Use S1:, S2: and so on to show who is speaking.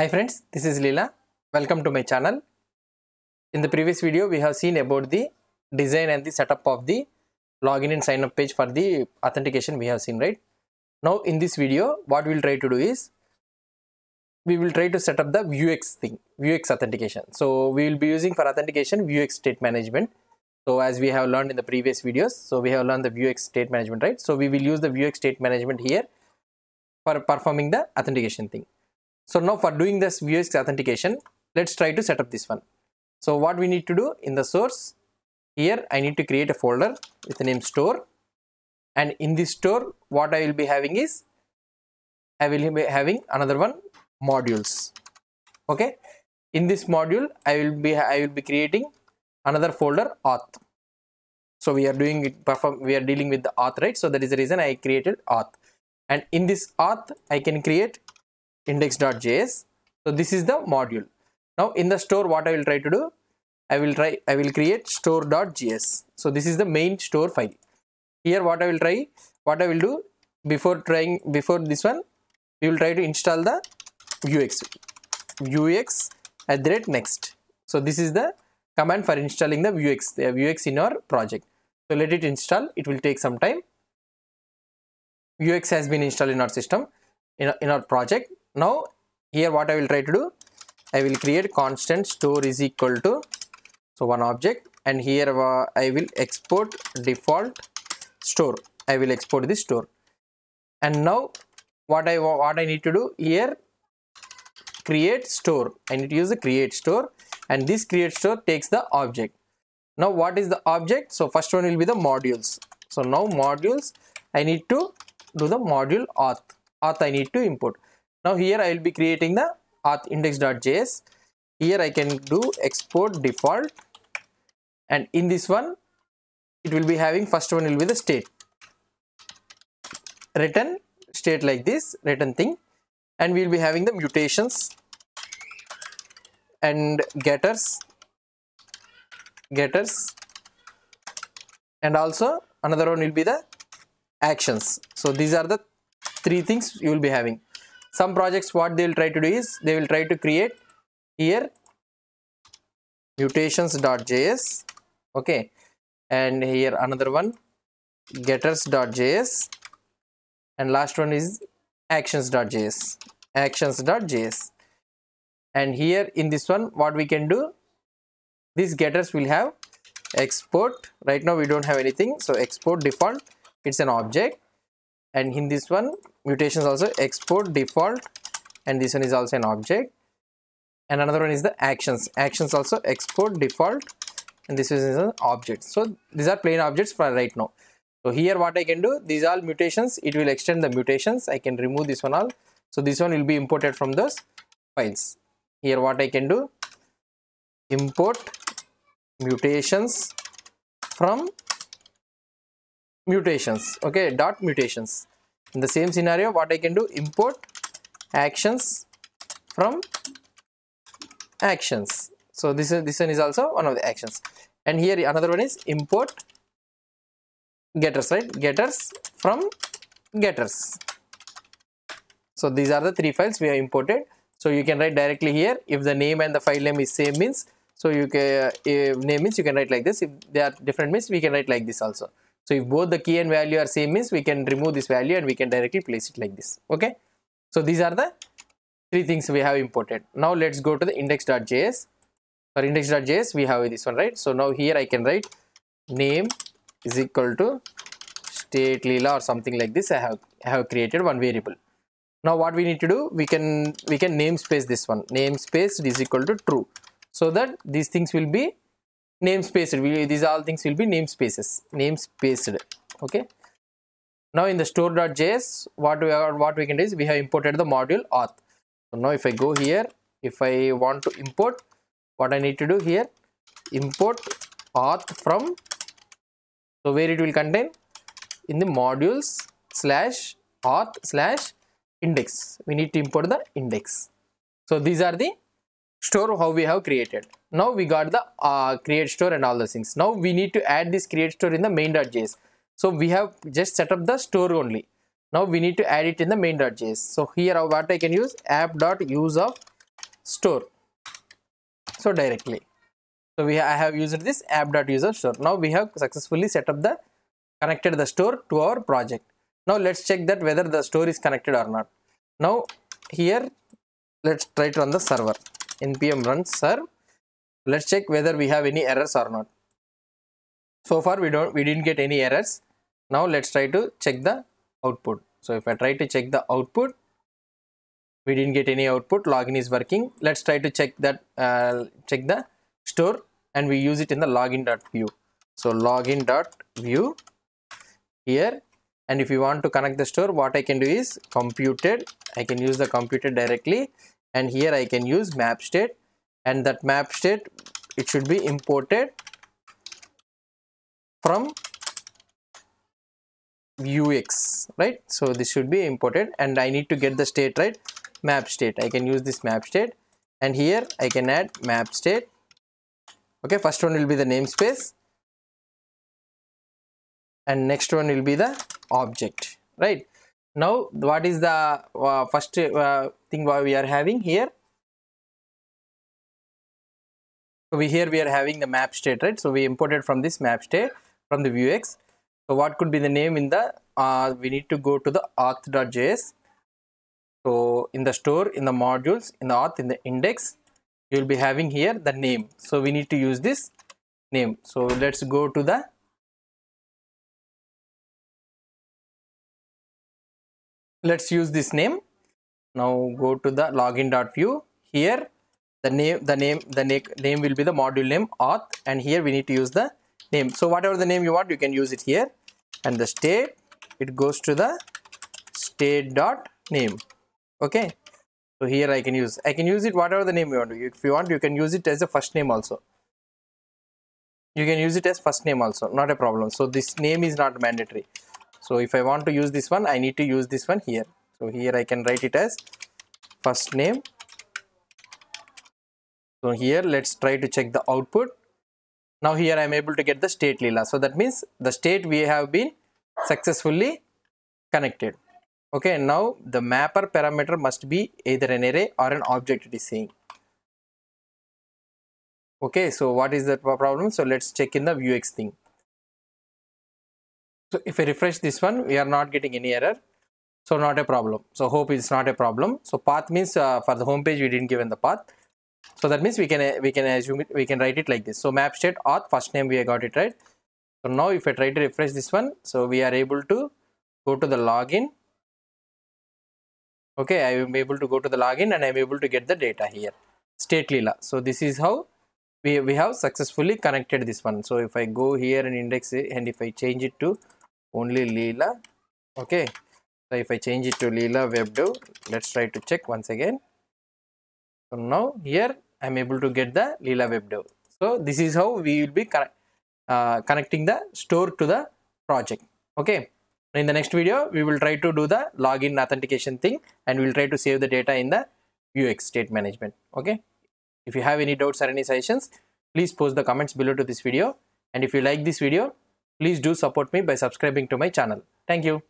S1: Hi friends, this is Leela. Welcome to my channel. In the previous video, we have seen about the design and the setup of the login and sign up page for the authentication we have seen, right? Now in this video, what we'll try to do is, we will try to set up the Vuex thing, Vuex authentication. So we will be using for authentication Vuex state management. So as we have learned in the previous videos, so we have learned the Vuex state management, right? So we will use the Vuex state management here for performing the authentication thing. So now for doing this Vuex authentication, let's try to set up this one. So what we need to do in the source, here I need to create a folder with the name store and in this store what I will be having is, I will be having another one modules. Okay. In this module, I will be I will be creating another folder auth. So we are doing it perform we are dealing with the auth right. So that is the reason I created auth. And in this auth, I can create index.js. So this is the module. Now in the store, what I will try to do, I will try, I will create store.js. So this is the main store file. Here what I will try, what I will do before trying, before this one, we will try to install the Vuex, Vuex at the rate next. So this is the command for installing the Vuex, the Vuex in our project. So let it install, it will take some time. Vuex has been installed in our system, in in our project. Now here what I will try to do, I will create constant store is equal to so one object and here uh, I will export default store. I will export this store and now what I what I need to do here create store. I need to use the create store and this create store takes the object. Now what is the object? So first one will be the modules. So now modules I need to do the module auth. Auth I need to import. Now here I will be creating the auth index.js. Here I can do export default. And in this one it will be having first one will be the state. Return state like this return thing. And we will be having the mutations and getters getters. And also another one will be the actions. So these are the three things you will be having some projects what they will try to do is they will try to create here mutations.js okay and here another one getters.js and last one is actions.js actions.js and here in this one what we can do these getters will have export. Right now we don't have anything so export default it's an object and in this one mutations also export default and this one is also an object. And another one is the actions. Actions also export default and this is an object. So these are plain objects for right now. So here what i can do these all mutations. It will extend the mutations. I can remove this one all. So this one will be imported from those files. Here what i can do import mutations from mutations. Okay dot mutations. In the same scenario what i can do? Import actions from actions. So this is this one is also one of the actions. And here another one is import getters right? Getters from getters. So these are the three files we have imported. So you can write directly here. If the name and the file name is same means so you can if uh, name means you can write like this. If they are different means we can write like this also so if both the key and value are same means we can remove this value and we can directly place it like this. Okay? So these are the three things we have imported. Now let's go to the index.js for index.js we have this one right? So now here i can write name is equal to state leela or something like this. I have i have created one variable. Now what we need to do we can we can namespace this one. Namespace is equal to true. So that these things will be namespaced we, these all things will be namespaces. Namespaced. Okay? Now in the store.js what we are what we can do is we have imported the module auth. So now if i go here if i want to import what i need to do here import auth from so where it will contain? In the modules slash auth slash index. We need to import the index. So these are the store how we have created. Now we got the uh, create store and all those things. Now we need to add this create store in the main.js so we have just set up the store only. Now we need to add it in the main.js so here what i can use app.use of store. So directly. So we i have used this app.user store. Now we have successfully set up the connected the store to our project. Now let's check that whether the store is connected or not. Now here let's try to run the server npm run serve let's check whether we have any errors or not. So far we don't we didn't get any errors. Now let's try to check the output. So if i try to check the output we didn't get any output. Login is working. Let's try to check that uh, check the store and we use it in the login.vue so login.vue here. And if you want to connect the store what i can do is computed. I can use the computed directly and here i can use map state. And that map state it should be imported from vuex right? So this should be imported. And i need to get the state right? Map state. I can use this map state. And here i can add map state. Okay first one will be the namespace. And next one will be the object right? Now what is the uh, first uh, thing what we are having here. So we here we are having the map state right? So we imported from this map state from the vuex so what could be the name in the uh, we need to go to the auth.js so in the store in the modules in the auth in the index you will be having here the name. So we need to use this name. So let's go to the let's use this name now go to the login.vue here the name the name the name will be the module name auth and here we need to use the name. So whatever the name you want you can use it here. And the state it goes to the state dot name. Okay? So here i can use i can use it whatever the name you want if you want you can use it as a first name also. You can use it as first name also. Not a problem. So this name is not mandatory. So if i want to use this one i need to use this one here so here i can write it as first name so here let's try to check the output now here I am able to get the state leela So that means the state we have been successfully connected. Okay, now the mapper parameter must be either an array or an object it is saying. Okay, so what is the problem? So let's check in the vuex thing. So if I refresh this one, we are not getting any error. So not a problem. So hope is not a problem. So path means uh, for the home page we didn't given the path. So that means we can we can assume it we can write it like this. So map state auth first name we got it right? So now if i try to refresh this one so we are able to go to the login. Okay i am able to go to the login and i am able to get the data here. State leela. So this is how we, we have successfully connected this one. So if i go here and index it and if i change it to only leela okay so if i change it to leela web dev let's try to check once again so now here I am able to get the Leela web dev. So this is how we will be uh, connecting the store to the project. Okay. In the next video, we will try to do the login authentication thing and we will try to save the data in the vuex state management. Okay. If you have any doubts or any suggestions, please post the comments below to this video. And if you like this video, please do support me by subscribing to my channel. Thank you.